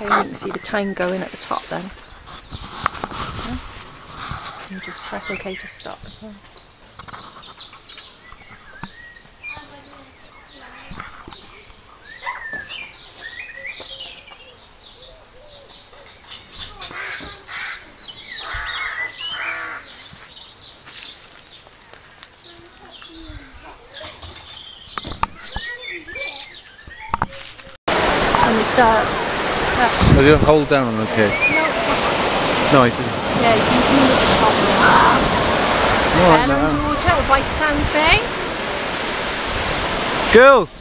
Okay, you can see the time going at the top then. Okay. You just press OK to stop as. And Oh, you hold down on okay. No, I didn't. Yeah, you can zoom at the top now. Alright Ella and. Georgia Whitesands Bay. Girls!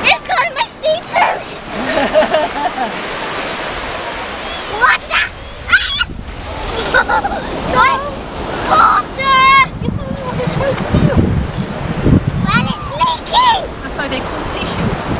It's got my see-throughs. What's that? Got it. Water. Yes, I know what they're supposed to do. But it's why they're called seashoes.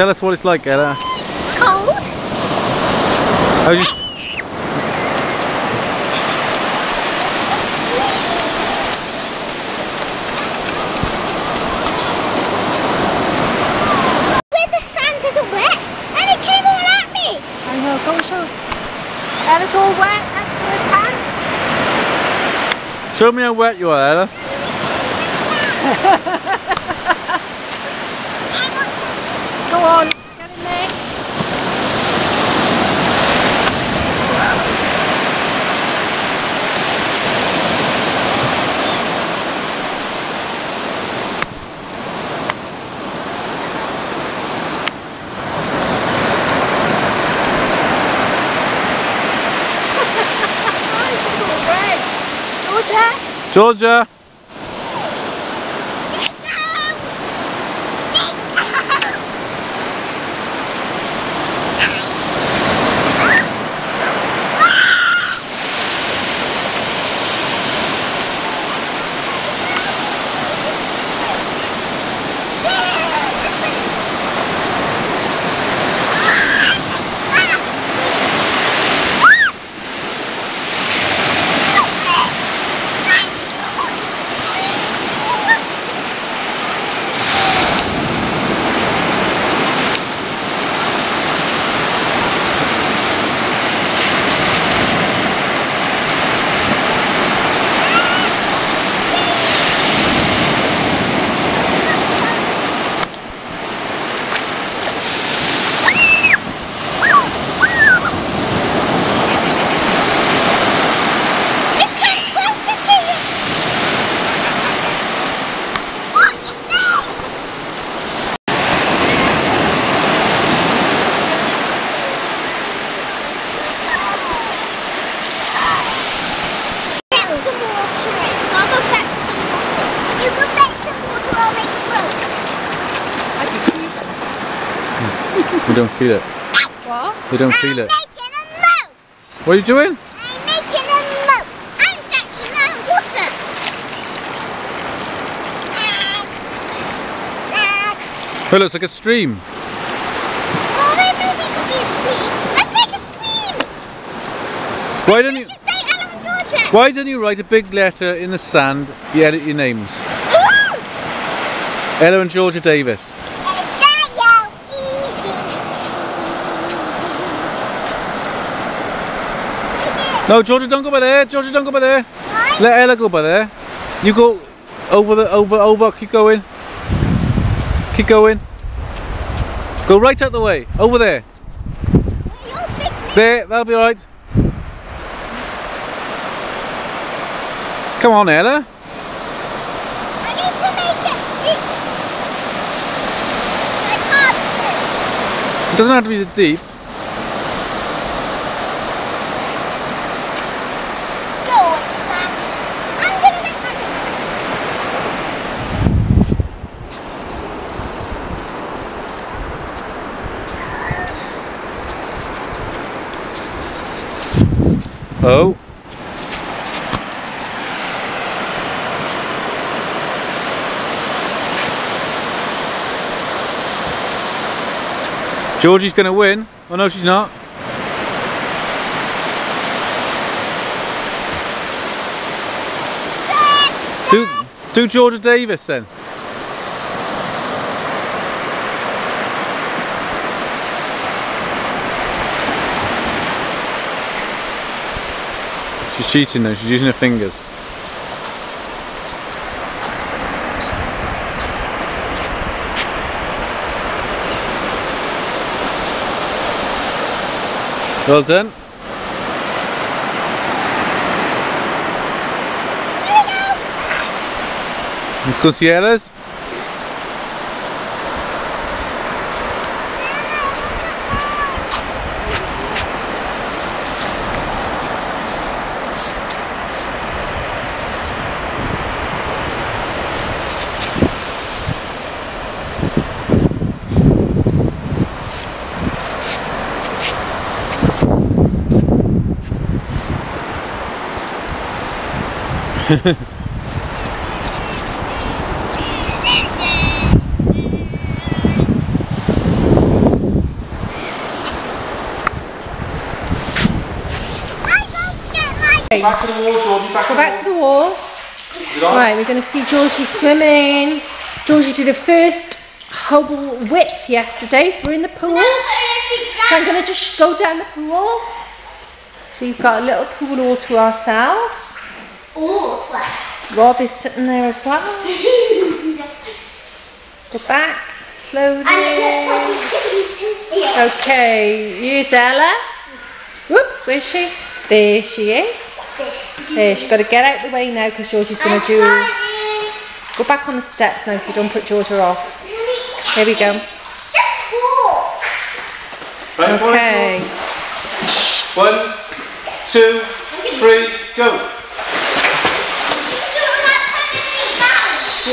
Tell us what it's like, Ella. Cold? How you, Where the sand isn't wet and it came all at me! I know, go and show. Ella's all wet next to her pants. show me how wet you are, Ella. Go on, get in there. Georgia? Georgia! Don't feel it. What? We don't feel I'm it. a moat. What are you doing? I'm making a moat. I'm catching that water. It looks like a stream. Or maybe it could be a stream. Let's make a stream. Why don't you? Let's say Ella and Why don't you write a big letter in the sand? You edit your names. Ella and Georgia Davies. No, Georgia, don't go by there. Georgia, don't go by there. Let Ella go by there. You go over the over over. Keep going. Keep going. Go right out the way. Over there. There. That'll be right. Come on, Ella. It doesn't have to be deep. Oh. Georgie's going to win. Oh no, she's not. Do, do Georgia Davies then. She's cheating though, she's using her fingers. Well done. Let's go see Ella's. Back to the wall, Georgie. Back Go back to the wall. Right, we're going to see Georgie swimming. Georgie did a first hubble width yesterday, so we're in the pool. So I'm going to just go down the pool. So you've got a little pool all to ourselves. Rob is sitting there as well. Go back, slowly. Okay, here's Ella. Whoops, where's she? There she is. There, she's got to get out the way now because Georgie's going to do... Go back on the steps now if you don't put Georgia off. Here we go. Okay. One, two, three, go.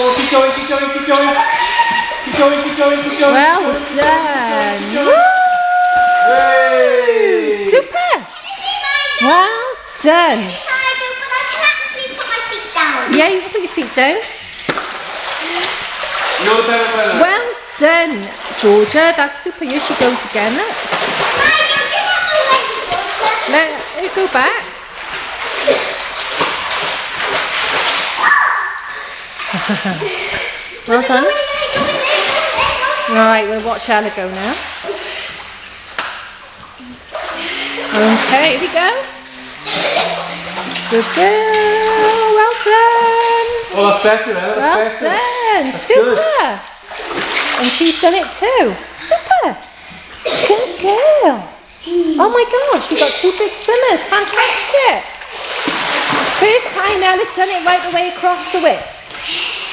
On, keep going, keep going, keep going. Keep going, keep going, keep going. Well keep going, done. keep going. Yay! Super. Well done. Yeah, you can put your feet down. Well done, Georgia. That's super. Here she goes again. Let her go back. well done. Right, we'll watch Ella go now. Okay, here we go. Good girl. Well done. Oh, that's better, Ella. That's Well better. done. That's Super. good. And she's done it too. Super. Good girl. Oh my gosh, we've got two big swimmers. Fantastic. First time Ella's done it right the way across the width.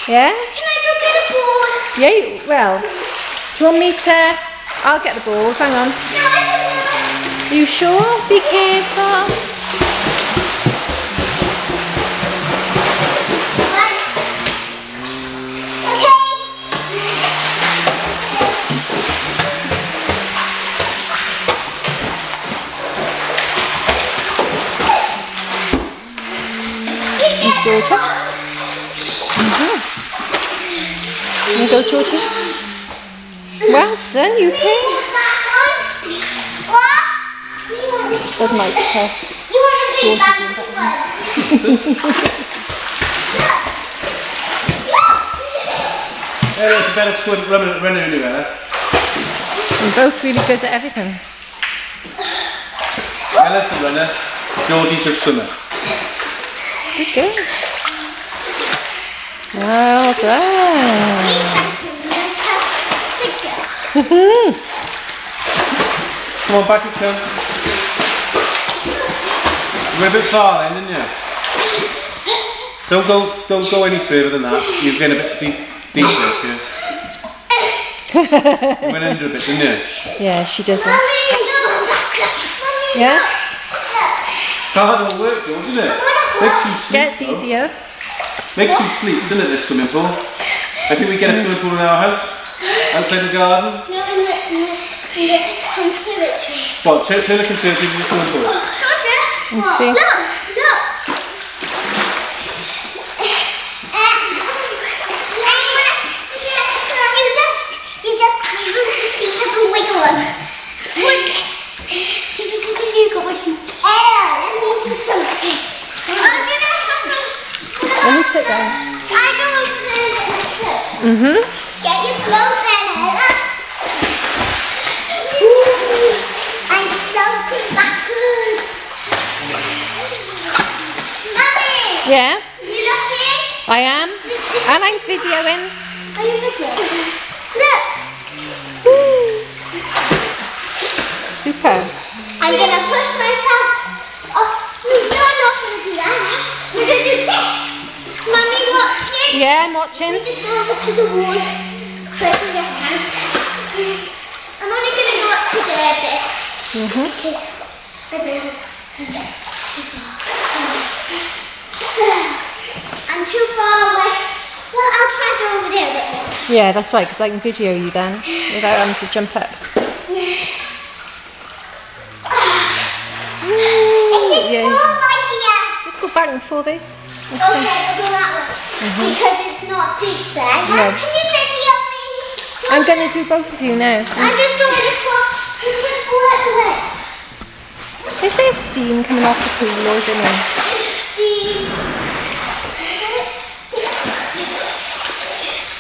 Yeah? Can I go get a ball? Yeah, you- well, do you want me to? I'll get the balls. Hang on. You sure? Be careful. Go, Georgie. Well done, you can. What? You want Doesn't like her. You want to be back in the Yeah, that's a better swim running, running anywhere. You're both really good at everything. Ella's the runner, Georgie's the swimmer. Good girl. Well done. Come on, back you come. You went a bit far then, didn't you? Don't go, don't go any further than that. You're getting a bit deep, deep there, you. You went under a bit, didn't you? Yeah, she does it. Yeah? It's hard to work, George, isn't it? Makes you sleep. Gets easier. Makes you sleep, doesn't it, this swimming pool? I think we get a swimming pool in our house, outside the garden. No, in the, in the, in the conservatory. Well, turn, turn the conservatory into a swimming pool. Oh, Georgia, Let's oh, see. look, look. You just, you just wiggle your feet up and wiggle them. Look this. You got my feet. Ella, let me do something. I'm gonna have to. Let me sit down. I don't know. Mm-hmm. Get your float then, Ella. I'm floating backwards. Mommy, Yeah, you looking? I am. And I'm videoing. Are you videoing? Yeah, I'm watching. me just go over to the wall so I can get out. I'm only gonna go up to there a bit. Mhm. Because I far. I'm too far away. Well, I'll try to go over there a bit more. Yeah, that's right, because I can video you then without having to jump up. It's just yeah. more right here. Just go back and forth, eh? Okay, I'll go that way. Mm-hmm. Because it's not deep there. Can you video me? I'm going to do both of you now. I'm just going across. Just going to pull out the way. Is there steam coming off the pool or is it me? Steve.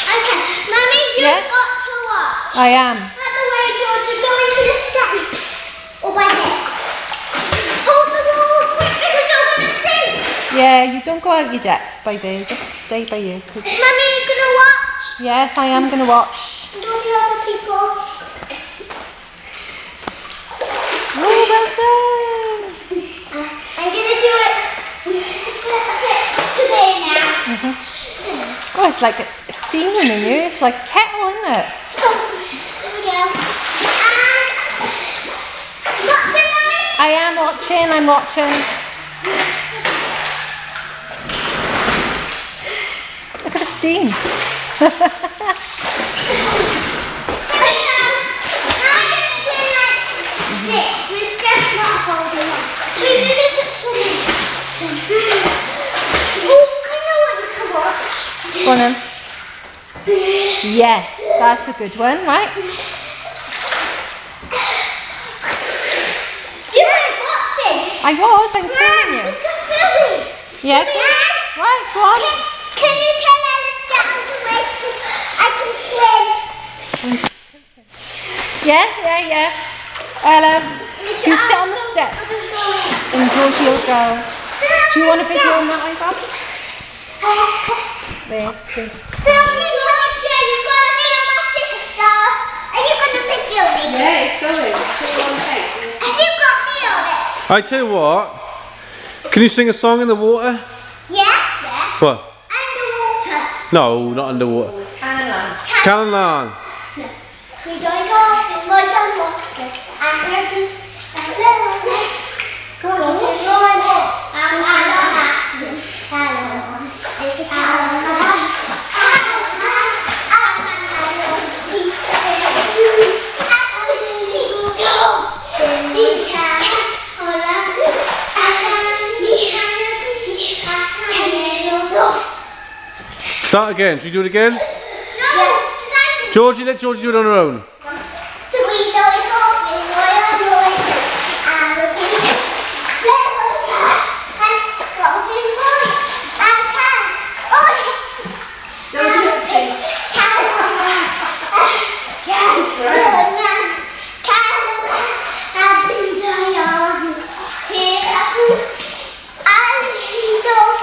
Okay, Mummy, you've Yeah? got to watch. I am. Out the way, George. You're going to the steps. Or by there. Hold the wall quick because I want to sink. Yeah, you don't go out your depth, baby. Just stay by you. 'cause- Mummy, you're going to watch. yes, I am going to watch. And all the other people. Oh, well done. Uh, I'm going to do it today now. Oh, it's like steaming in you. It's like a kettle, isn't it? Oh, here we go. I am watching. I'm watching. 16. On. Yes, that's a good one, right? You were watching. I was, I'm filming you. Yeah. Right, go on. Can, can get out of the way so I can swim? Yeah, yeah, yeah. Ella, um, you sit on the step and Georgie will go. Do you want a video on that iPad? There, this. Film me, Georgia. You've got to film my sister. Are you going to video me? Yeah, it's going. So you want to take Have you got me on it? I tell you what, can you sing a song in the water? Yeah? Yeah. What? No, not underwater. Canon. Caroline. We don't go off right on water. I heard. I heard Start again. Should we do it again? No, Georgie, let Georgie do it on her own. The wee dog golfing, royal noise, and the bee, level cat, and golfing boy, and cat, oh, Don't do it, Steve. cat, cat, cat, happy diamond, teacu, and heels,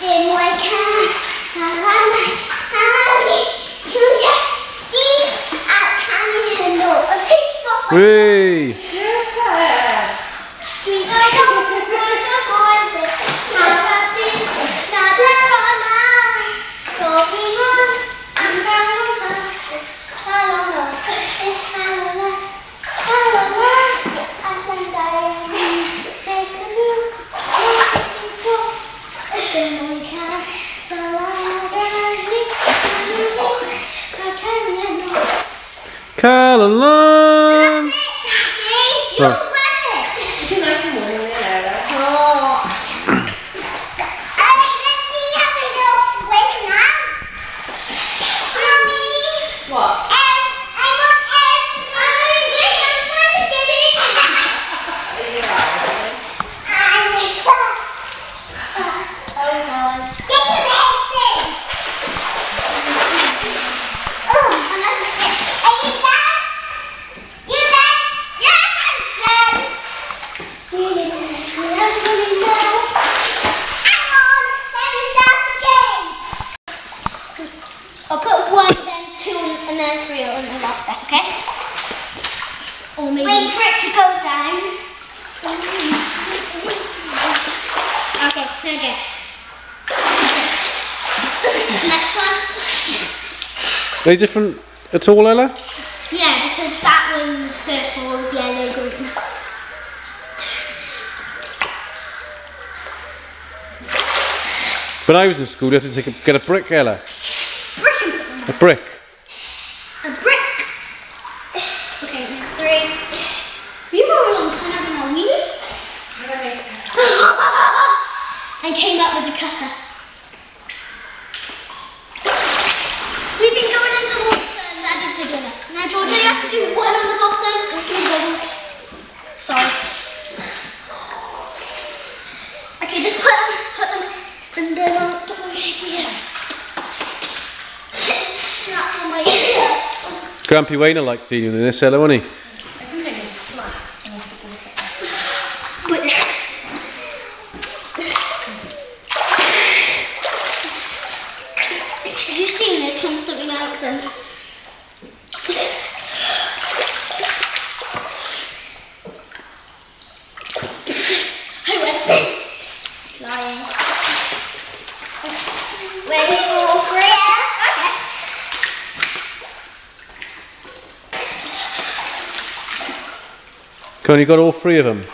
in my cat, and I'm happy to get deep, I can't know, I think of my Whee! Super. Sweet I don't want the voices. How happy, now they're on now. Going on, I'm down on I don't know. It's kind of like, I don't know. I think I am. Take a look. Then we can. The light I can't know. Caroline! That's it, Daddy. You Right. read it. It's a nice morning there, Ella. Oh. Alright, let me have a little swim now. Mommy. What? Um, I want eggs. I'm getting, I'm trying to get in. I'm excited. Oh God. Get your legs in. Oh, another egg. Are you done? You done? Yes, I'm done. I'm swimming now. Hang on, let me start again. I'll put one, then two, and then three on the last step, okay? Or maybe wait for it to go down. Okay, now go. Next one. Are they different at all, Ella? Yeah, because that one's purple, yellow, green. When I was in school, you had to take a, get a brick, Ella. Brick and A brick. A brick. Okay, three. We were a long time having our wee. With a cutter. We've been going into water and that is the. Now Georgia, you have to do one on the bottom and two bubbles. Sorry. Okay, just put them, put them, and then I'll put my here. Grampy Wayne liked seeing you in this, Ella, won't he? I think I need a flask and I'll put water But yes. Have you seen there comes something out then? I went flying. Ready for all three? Okay. Come you got all three of them.